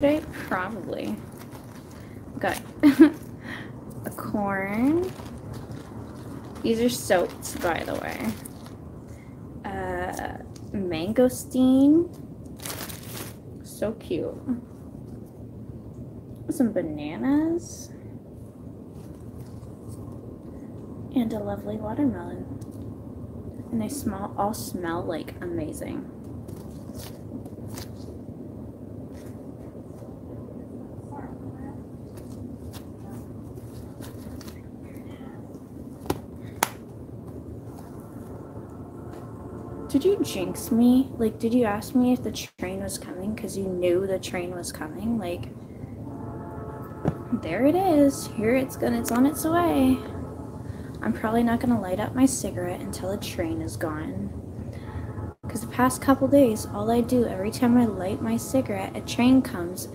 yesterday? Probably. Got a corn. These are soaps, by the way. Uh, mangosteen. So cute. Some bananas. And a lovely watermelon. And they smell all smell like amazing. Did you jinx me? Like, did you ask me if the train was coming because you knew the train was coming? Like, there it is. Here it's gonna, it's on its way. I'm probably not gonna light up my cigarette until the train is gone. Because the past couple days, all I do every time I light my cigarette, a train comes